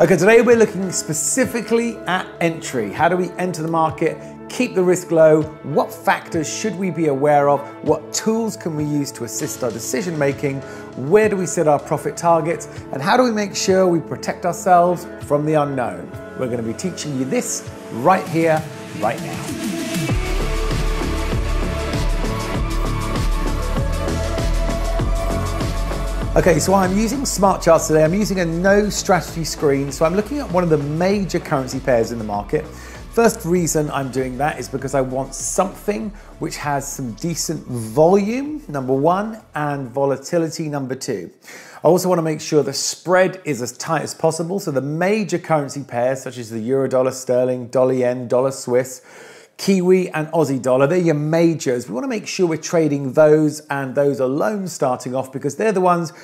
Okay, today we're looking specifically at entry. How do we enter the market, keep the risk low? What factors should we be aware of? What tools can we use to assist our decision making? Where do we set our profit targets? And how do we make sure we protect ourselves from the unknown? We're going to be teaching you this right here, right now. Okay, so I'm using SmartCharts today. I'm using a no strategy screen. So I'm looking at one of the major currency pairs in the market. First reason I'm doing that is because I want something which has some decent volume, number one, and volatility, number two. I also want to make sure the spread is as tight as possible. So the major currency pairs, such as the euro dollar, sterling, dollar yen, dollar Swiss, Kiwi and Aussie dollar, they're your majors. We want to make sure we're trading those and those alone starting off because they're the ones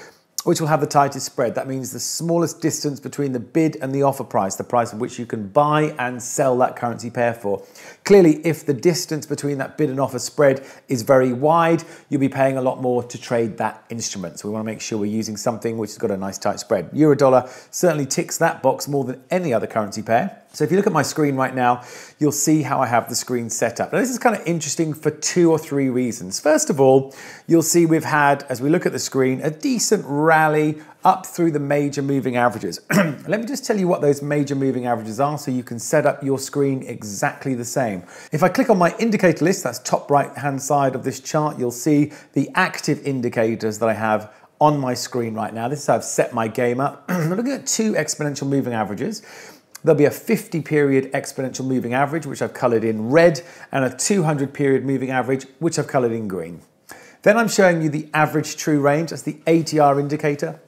which will have the tightest spread. That means the smallest distance between the bid and the offer price, the price at which you can buy and sell that currency pair for. Clearly, if the distance between that bid and offer spread is very wide, you'll be paying a lot more to trade that instrument. So we want to make sure we're using something which has got a nice tight spread. Euro dollar certainly ticks that box more than any other currency pair. So if you look at my screen right now, you'll see how I have the screen set up. Now this is kind of interesting for two or three reasons. First of all, you'll see we've had, as we look at the screen, a decent rally up through the major moving averages. Let me just tell you what those major moving averages are so you can set up your screen exactly the same. If I click on my indicator list, that's top right hand side of this chart, you'll see the active indicators that I have on my screen right now. This is how I've set my game up. I'm looking at two exponential moving averages. There'll be a 50 period exponential moving average, which I've colored in red, and a 200 period moving average, which I've colored in green. Then I'm showing you the average true range, that's the ATR indicator.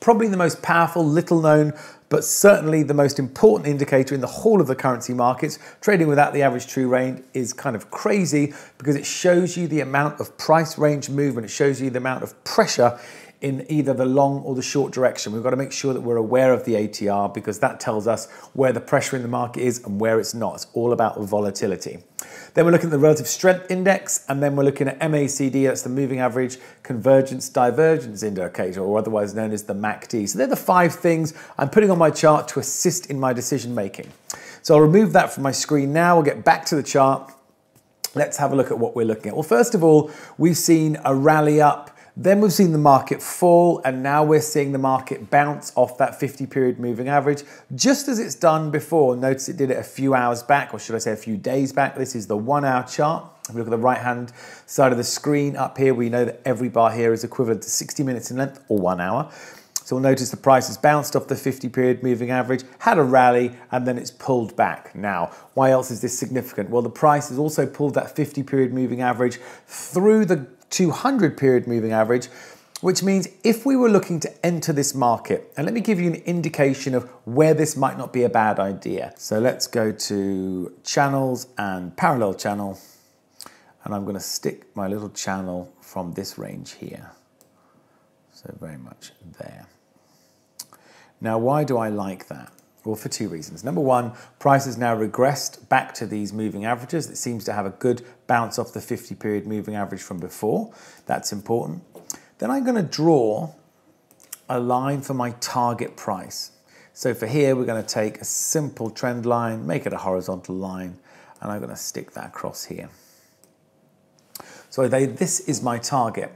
Probably the most powerful, little known, but certainly the most important indicator in the whole of the currency markets. Trading without the average true range is kind of crazy because it shows you the amount of price range movement, it shows you the amount of pressure in either the long or the short direction. We've got to make sure that we're aware of the ATR because that tells us where the pressure in the market is and where it's not. It's all about volatility. Then we're looking at the relative strength index, and then we're looking at MACD, that's the moving average convergence divergence indicator, or otherwise known as the MACD. So they're the five things I'm putting on my chart to assist in my decision making. So I'll remove that from my screen now. We'll get back to the chart. Let's have a look at what we're looking at. Well, first of all, we've seen a rally up then we've seen the market fall, and now we're seeing the market bounce off that 50 period moving average, just as it's done before. Notice it did it a few hours back, or should I say a few days back. This is the one hour chart. If we look at the right hand side of the screen up here, we know that every bar here is equivalent to 60 minutes in length or one hour. So we'll notice the price has bounced off the 50 period moving average, had a rally, and then it's pulled back. Now, why else is this significant? Well, the price has also pulled that 50 period moving average through the 200 period moving average, which means if we were looking to enter this market, and let me give you an indication of where this might not be a bad idea. So let's go to channels and parallel channel, and I'm gonna stick my little channel from this range here. So very much there. Now, why do I like that? Well, for two reasons. Number one, price has now regressed back to these moving averages. It seems to have a good bounce off the 50 period moving average from before. That's important. Then I'm going to draw a line for my target price. So for here, we're going to take a simple trend line, make it a horizontal line, and I'm going to stick that across here. So they, this is my target.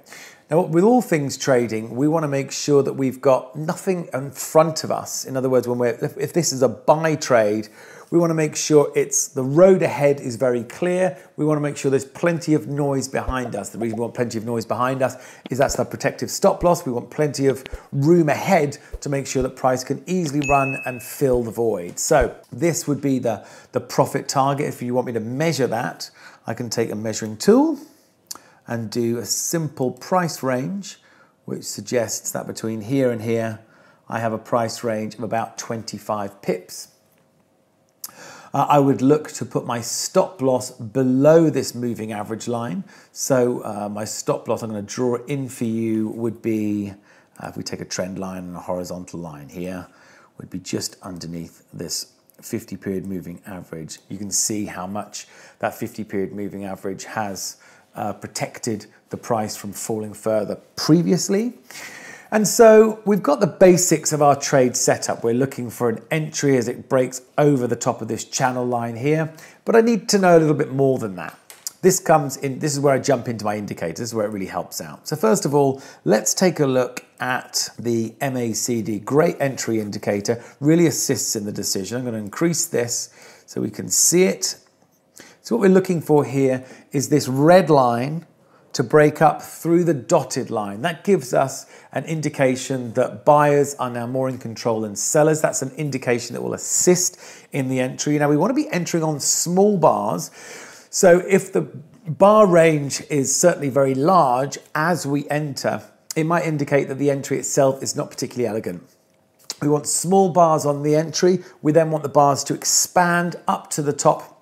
Now, with all things trading, we want to make sure that we've got nothing in front of us. In other words, when we're, if, if this is a buy trade, we want to make sure it's the road ahead is very clear. We want to make sure there's plenty of noise behind us. The reason we want plenty of noise behind us is that's the protective stop loss. We want plenty of room ahead to make sure that price can easily run and fill the void. So this would be the, the profit target. If you want me to measure that, I can take a measuring tool and do a simple price range, which suggests that between here and here, I have a price range of about 25 pips. Uh, I would look to put my stop loss below this moving average line. So uh, my stop loss, I'm going to draw in for you, would be, uh, if we take a trend line and a horizontal line here, would be just underneath this 50 period moving average. You can see how much that 50 period moving average has uh, protected the price from falling further previously. And so we've got the basics of our trade setup. We're looking for an entry as it breaks over the top of this channel line here, but I need to know a little bit more than that. This comes in, this is where I jump into my indicators, where it really helps out. So first of all, let's take a look at the MACD. Great entry indicator, really assists in the decision. I'm going to increase this so we can see it. So what we're looking for here is this red line to break up through the dotted line. That gives us an indication that buyers are now more in control than sellers. That's an indication that will assist in the entry. Now we want to be entering on small bars. So if the bar range is certainly very large as we enter, it might indicate that the entry itself is not particularly elegant. We want small bars on the entry. We then want the bars to expand up to the top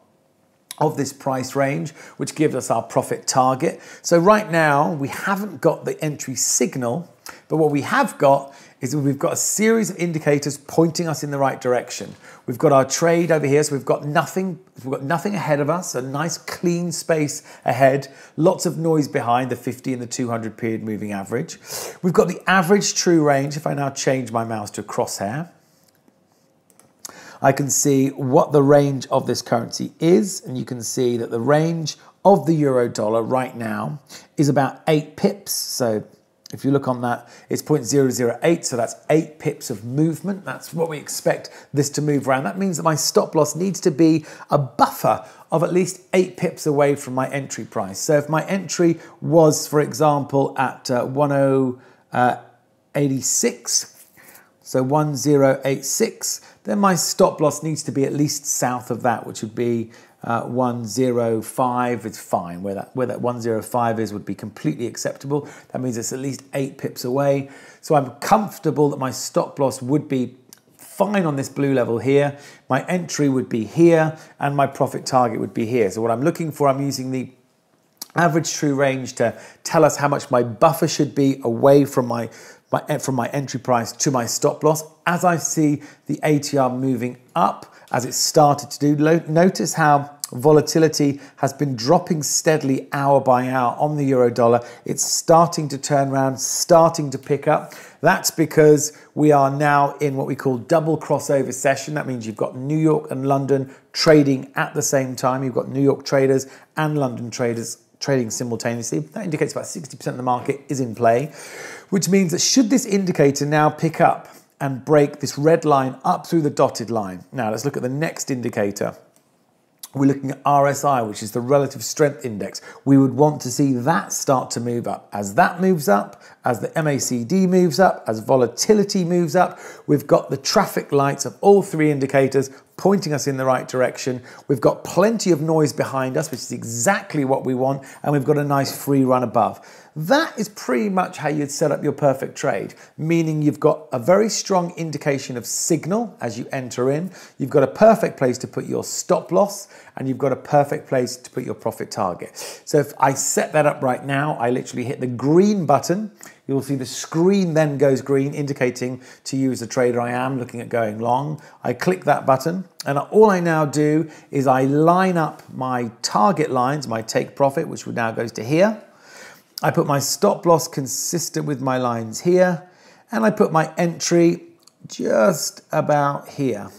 of this price range, which gives us our profit target. So right now, we haven't got the entry signal, but what we have got is we've got a series of indicators pointing us in the right direction. We've got our trade over here, so we've got nothing, we've got nothing ahead of us, a nice clean space ahead, lots of noise behind the 50 and the 200 period moving average. We've got the average true range, if I now change my mouse to a crosshair, I can see what the range of this currency is, and you can see that the range of the euro dollar right now is about eight pips. So if you look on that, it's 0.008, so that's eight pips of movement. That's what we expect this to move around. That means that my stop loss needs to be a buffer of at least eight pips away from my entry price. So if my entry was, for example, at uh, 1086, so 1086, then my stop loss needs to be at least south of that, which would be uh, 105 It's fine. Where that, where that 105 is would be completely acceptable. That means it's at least eight pips away. So I'm comfortable that my stop loss would be fine on this blue level here. My entry would be here and my profit target would be here. So what I'm looking for, I'm using the average true range to tell us how much my buffer should be away from my my, eh, from my entry price to my stop loss. As I see the ATR moving up, as it started to do, notice how volatility has been dropping steadily hour by hour on the euro dollar. It's starting to turn around, starting to pick up. That's because we are now in what we call double crossover session. That means you've got New York and London trading at the same time. You've got New York traders and London traders trading simultaneously. That indicates about 60% of the market is in play which means that should this indicator now pick up and break this red line up through the dotted line. Now let's look at the next indicator. We're looking at RSI, which is the relative strength index. We would want to see that start to move up. As that moves up, as the MACD moves up, as volatility moves up, we've got the traffic lights of all three indicators pointing us in the right direction. We've got plenty of noise behind us, which is exactly what we want, and we've got a nice free run above. That is pretty much how you'd set up your perfect trade, meaning you've got a very strong indication of signal as you enter in, you've got a perfect place to put your stop loss, and you've got a perfect place to put your profit target. So if I set that up right now, I literally hit the green button, you'll see the screen then goes green, indicating to you as a trader I am looking at going long. I click that button, and all I now do is I line up my target lines, my take profit, which now goes to here, I put my stop loss consistent with my lines here, and I put my entry just about here,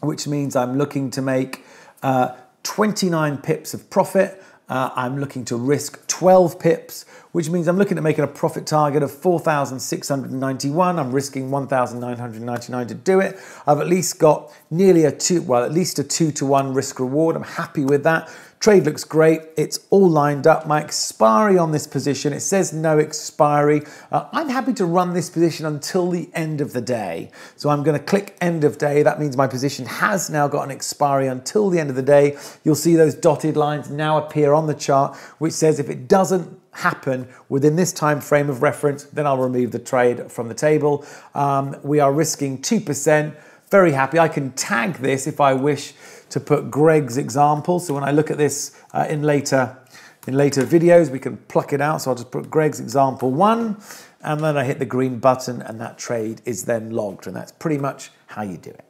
which means I'm looking to make uh, 29 pips of profit. Uh, I'm looking to risk 12 pips, which means I'm looking at making a profit target of 4,691. I'm risking 1,999 to do it. I've at least got nearly a two, well, at least a two to one risk reward. I'm happy with that. Trade looks great. It's all lined up. My expiry on this position, it says no expiry. Uh, I'm happy to run this position until the end of the day. So I'm going to click end of day. That means my position has now got an expiry until the end of the day. You'll see those dotted lines now appear on the chart, which says if it doesn't happen within this time frame of reference, then I'll remove the trade from the table. Um, we are risking 2%. Very happy. I can tag this if I wish to put Greg's example. So when I look at this uh, in later in later videos, we can pluck it out. So I'll just put Greg's example one, and then I hit the green button, and that trade is then logged. And that's pretty much how you do it.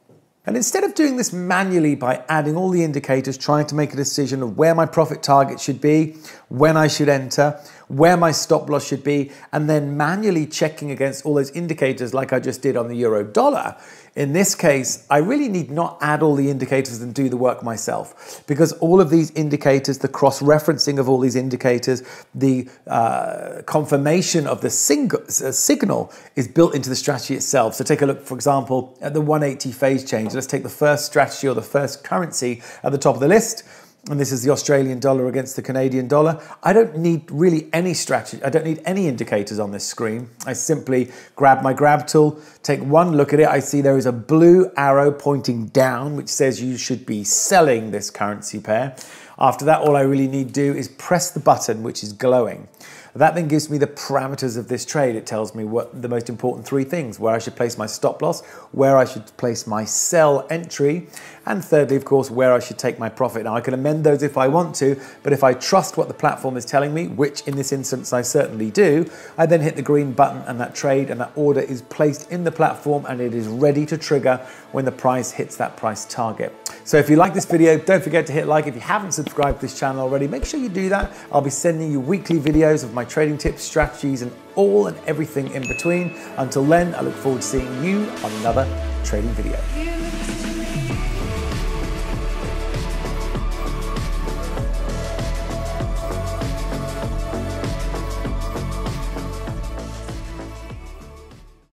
And instead of doing this manually by adding all the indicators, trying to make a decision of where my profit target should be, when I should enter, where my stop loss should be, and then manually checking against all those indicators like I just did on the euro dollar, in this case, I really need not add all the indicators and do the work myself because all of these indicators, the cross-referencing of all these indicators, the uh, confirmation of the uh, signal is built into the strategy itself. So take a look, for example, at the 180 phase change. Let's take the first strategy or the first currency at the top of the list and this is the Australian dollar against the Canadian dollar. I don't need really any strategy. I don't need any indicators on this screen. I simply grab my grab tool, take one look at it. I see there is a blue arrow pointing down, which says you should be selling this currency pair. After that, all I really need to do is press the button, which is glowing. That then gives me the parameters of this trade. It tells me what the most important three things, where I should place my stop loss, where I should place my sell entry, and thirdly, of course, where I should take my profit. Now I can amend those if I want to, but if I trust what the platform is telling me, which in this instance I certainly do, I then hit the green button and that trade and that order is placed in the platform and it is ready to trigger when the price hits that price target. So if you like this video, don't forget to hit like. If you haven't subscribed to this channel already, make sure you do that. I'll be sending you weekly videos of my trading tips, strategies, and all and everything in between. Until then, I look forward to seeing you on another trading video.